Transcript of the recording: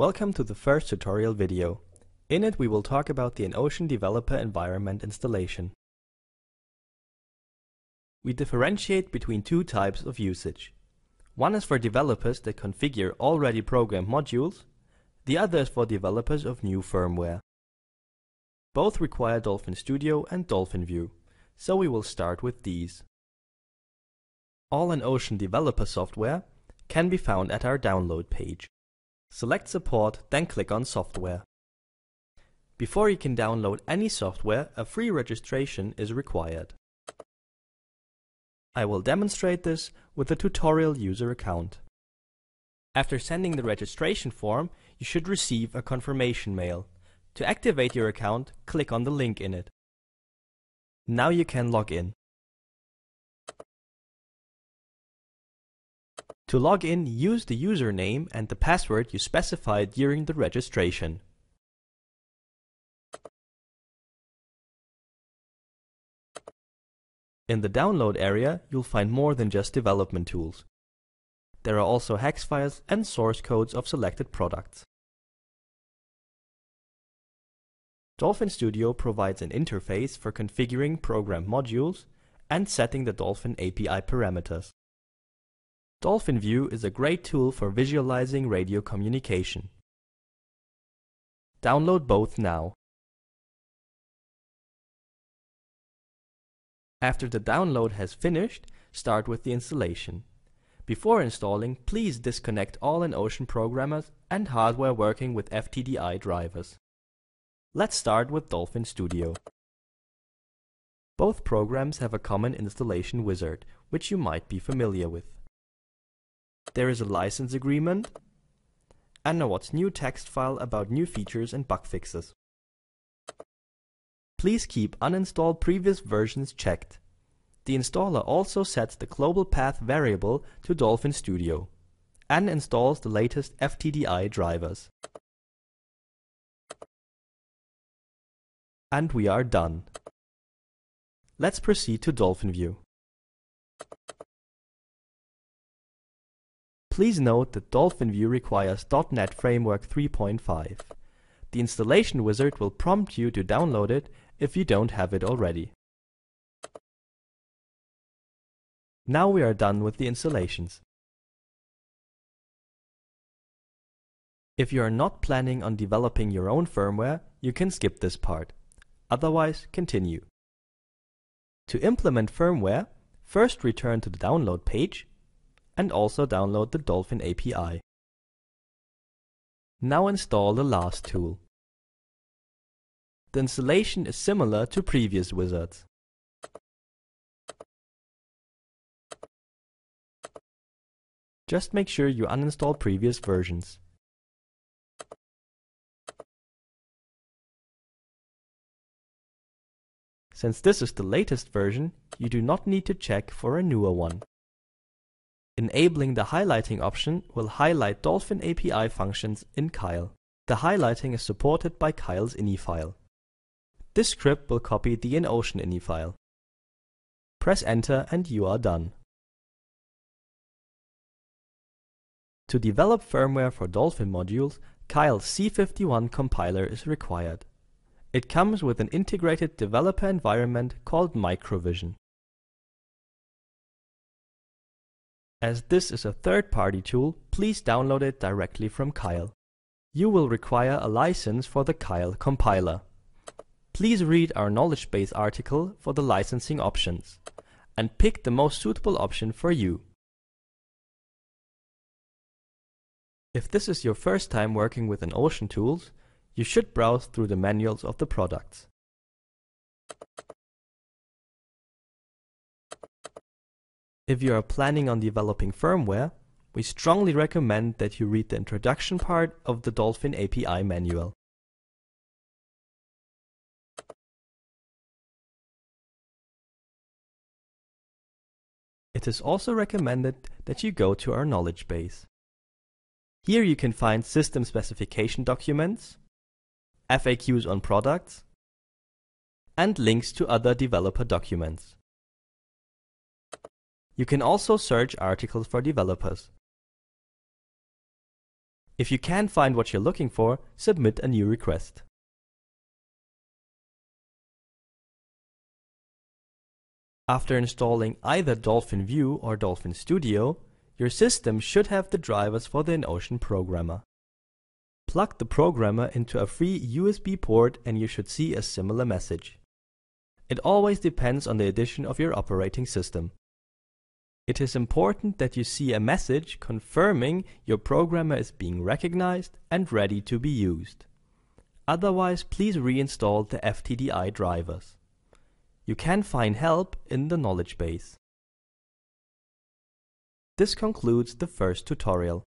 Welcome to the first tutorial video. In it we will talk about the EnOcean Developer Environment installation. We differentiate between two types of usage. One is for developers that configure already programmed modules, the other is for developers of new firmware. Both require Dolphin Studio and Dolphin View, so we will start with these. All EnOcean developer software can be found at our download page. Select Support, then click on Software. Before you can download any software, a free registration is required. I will demonstrate this with a tutorial user account. After sending the registration form, you should receive a confirmation mail. To activate your account, click on the link in it. Now you can log in. To log in, use the username and the password you specified during the registration. In the download area, you'll find more than just development tools. There are also hex files and source codes of selected products. Dolphin Studio provides an interface for configuring program modules and setting the Dolphin API parameters. Dolphin View is a great tool for visualizing radio communication. Download both now. After the download has finished, start with the installation. Before installing, please disconnect all EnOcean programmers and hardware working with FTDI drivers. Let's start with Dolphin Studio. Both programs have a common installation wizard, which you might be familiar with. There is a license agreement and a what's new text file about new features and bug fixes. Please keep uninstalled previous versions checked. The installer also sets the global path variable to Dolphin Studio and installs the latest FTDI drivers. And we are done. Let's proceed to Dolphin View. Please note that Dolphin View requires .NET Framework 3.5. The installation wizard will prompt you to download it if you don't have it already. Now we are done with the installations. If you are not planning on developing your own firmware, you can skip this part. Otherwise, continue. To implement firmware, first return to the download page and also download the Dolphin API. Now install the last tool. The installation is similar to previous wizards. Just make sure you uninstall previous versions. Since this is the latest version, you do not need to check for a newer one. Enabling the highlighting option will highlight Dolphin API functions in Keil. The highlighting is supported by Keil's ini file. This script will copy the EnOcean ini file. Press enter and you are done. To develop firmware for Dolphin modules, Keil's C51 compiler is required. It comes with an integrated developer environment called µVision. As this is a third-party tool, please download it directly from Keil. You will require a license for the Keil compiler. Please read our knowledge base article for the licensing options and pick the most suitable option for you. If this is your first time working with EnOcean tools, you should browse through the manuals of the products. If you are planning on developing firmware, we strongly recommend that you read the introduction part of the Dolphin API manual. It is also recommended that you go to our knowledge base. Here you can find system specification documents, FAQs on products, and links to other developer documents. You can also search articles for developers. If you can't find what you're looking for, submit a new request. After installing either Dolphin View or Dolphin Studio, your system should have the drivers for the EnOcean programmer. Plug the programmer into a free USB port and you should see a similar message. It always depends on the edition of your operating system. It is important that you see a message confirming your programmer is being recognized and ready to be used. Otherwise, please reinstall the FTDI drivers. You can find help in the knowledge base. This concludes the first tutorial.